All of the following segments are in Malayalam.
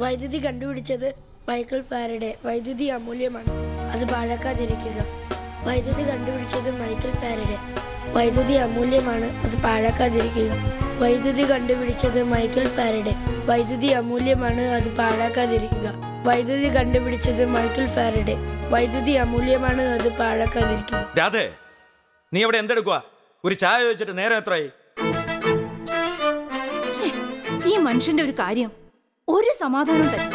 വൈദ്യുതി കണ്ടുപിടിച്ചത് മൈക്കിൾ ഫാരഡെ. വൈദ്യുതി അമൂല്യമാണ്. അത് പാഴാക്കാതിരിക്കുക. വൈദ്യുതി കണ്ടുപിടിച്ചത് മൈക്കിൾ ഫാരഡെ. വൈദ്യുതി അമൂല്യമാണ്. അത് പാഴാക്കാതിരിക്കുക. വൈദ്യുതി കണ്ടുപിടിച്ചത് മൈക്കിൾ ഫാരഡെ. വൈദ്യുതി അമൂല്യമാണ്. അത് പാഴാക്കാതിരിക്കുക. വൈദ്യുതി കണ്ടുപിടിച്ചത് മൈക്കിൾ ഫാരഡെ. വൈദ്യുതി അമൂല്യമാണ്. അത് പാഴാക്കാതിരിക്കുക. രാധേ നീ അവിടെ എന്തെടുക്കുക ഒരു ചായ ചോദിച്ചിട്ട് നേരം എത്രയായി? ഈ മനുഷ്യന്റെ ഒരു കാര്യം. ഒരു സമാധാനം തന്നെ.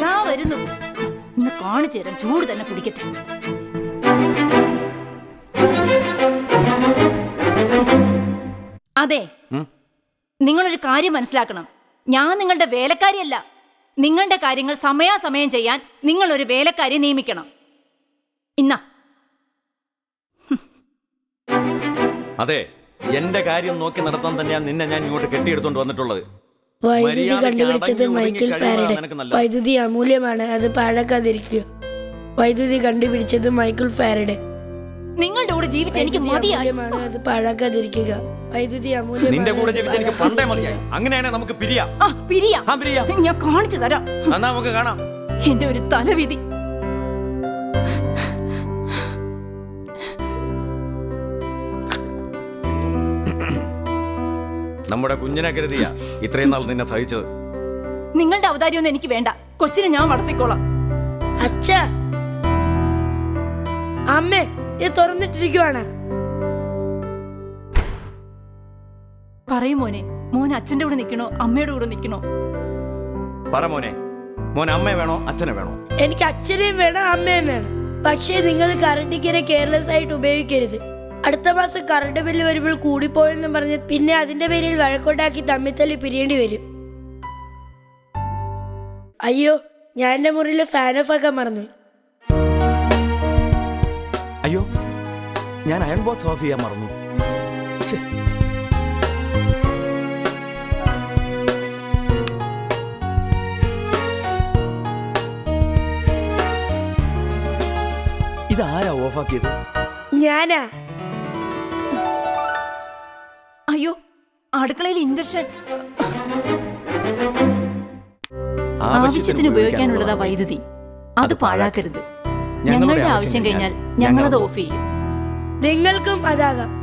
ദാ വരുന്നു. ഇന്ന് കാണിച്ചു തരാം ചൂട് തന്നെ കുടിക്കട്ടെ. അതെ? നിങ്ങളൊരു കാര്യം മനസ്സിലാക്കണം. ഞാൻ നിങ്ങളുടെ വേലക്കാരിയല്ല. നിങ്ങളുടെ കാര്യങ്ങൾ സമയാസമയം ചെയ്യാൻ നിങ്ങളൊരു വേലക്കാരി നിയമിക്കണം. ഇന്നാ അതെ എന്റെ കാര്യം നോക്കി നടത്താൻ തന്നെയാണ് നിന്നെ ഞാൻ ഇങ്ങോട്ട് കെട്ടിയെടുത്തോണ്ട് വന്നിട്ടുള്ളത്. വൈദ്യുതി കണ്ടുപിടിച്ചത് മൈക്കിൾ ഫാരഡെ. വൈദ്യുതി അമൂല്യമാണ് അത് പാഴാക്കാതിരിക്കുക. വൈദ്യുതി കണ്ടുപിടിച്ചത് മൈക്കിൾ ഫാരഡെ. നിങ്ങളുടെ കൂടെ ജീവിച്ച് എനിക്ക് മതിയാണ് അത് പാഴാക്കാതിരിക്കുക. വൈദ്യുതി അമൂല്യം നിന്റെ കൂടെ ജീവിച്ചത് ജീവിച്ച് എനിക്ക് പണ്ടേ മതിയായി. അങ്ങനെയാണ് നമുക്ക് പിരിയാ. ആ പിരിയാ. ആ പിരിയാ. ഞാൻ കാണിച്ചു തരാം. എന്നാ നമുക്ക് കാണാം. എന്റെ ഒരു തലവിധി. നമ്മുടെ കുഞ്ഞിനെ കരുതിയാ ഇത്രയും നാൾ നിന്നെ സഹിച്ചത്. നിങ്ങളുടെ അവതാരിയൊന്നും എനിക്ക് വേണ്ട. കൊച്ചിനെ ഞാൻ വളർത്തിക്കോളാം. അച്ഛ. അമ്മേ ഇത് തുറന്നിട്ടിരിക്കുവാണ്. പറയും മോനെ മോൻ അച്ഛന്റെ കൂടെ നിൽക്കണോ അമ്മയുടെ കൂടെ നിൽക്കണോ? പറ മോനെ മോൻ അമ്മയെ വേണോ അച്ഛനെ വേണോ? എനിക്ക് അച്ഛനെയും വേണം അമ്മയും വേണം. പക്ഷേ നിങ്ങൾ കറണ്ട് ഇങ്ങനെ കെയർലെസ് ആയിട്ട് ഉപയോഗിക്കരുത്. അടുത്ത മാസം കറണ്ട് ബില്ല് വരുമ്പോൾ കൂടിപ്പോയെന്നും പറഞ്ഞ് പിന്നെ അതിന്റെ പേരിൽ വഴക്കോട്ടാക്കി തമ്മിത്തല്ലി പിരിയേണ്ടി വരും. അയ്യോ ഞാൻ എന്റെ മുറിയിൽ ഫാൻ ഓഫ് ആക്കാൻ മറന്നു. അയ്യോ ഞാൻ അയൺ ബോക്സ് ഓഫ് ചെയ്യാൻ മറന്നു. ഇതാരാ ഓഫാക്കിയത് ഞാനാ. അയ്യോ അടുക്കളയിൽ ഇൻഡക്ഷൻ ആവശ്യത്തിന് ഉപയോഗിക്കാനുള്ളതാ വൈദ്യുതി. അത് പാഴാക്കരുത്. ഞങ്ങളുടെ ആവശ്യം കഴിഞ്ഞാൽ ഞങ്ങളത് ഓഫ് ചെയ്യും. നിങ്ങൾക്കും അതാകാം.